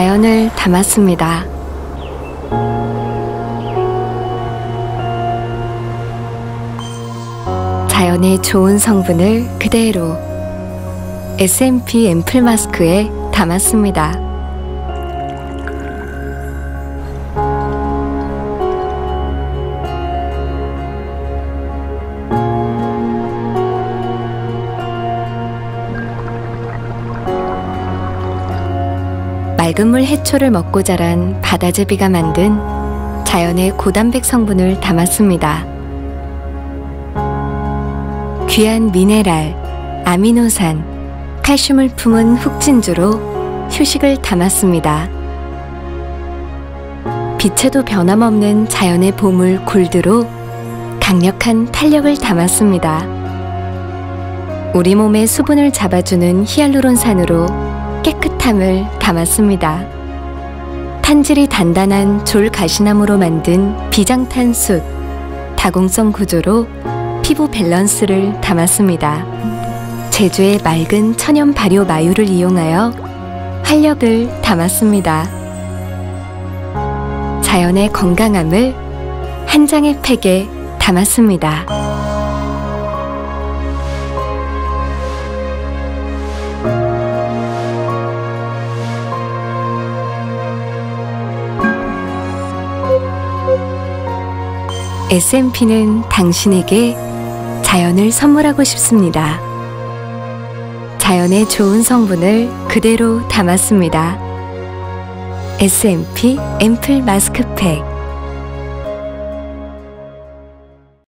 자연을 담았습니다. 자연의 좋은 성분을 그대로 SMP 앰플 마스크에 담았습니다. 맑은 물 해초를 먹고 자란 바다제비가 만든 자연의 고단백 성분을 담았습니다. 귀한 미네랄, 아미노산, 칼슘을 품은 훅진주로 휴식을 담았습니다. 빛에도 변함없는 자연의 보물 골드로 강력한 탄력을 담았습니다. 우리 몸의 수분을 잡아주는 히알루론산으로 깨끗함을 담았습니다. 탄질이 단단한 졸 가시나무로 만든 비장탄 숯, 다공성 구조로 피부 밸런스를 담았습니다. 제주의 맑은 천연 발효 마유를 이용하여 활력을 담았습니다. 자연의 건강함을 한 장의 팩에 담았습니다. SMP는 당신에게 자연을 선물하고 싶습니다. 자연의 좋은 성분을 그대로 담았습니다. SMP 앰플 마스크팩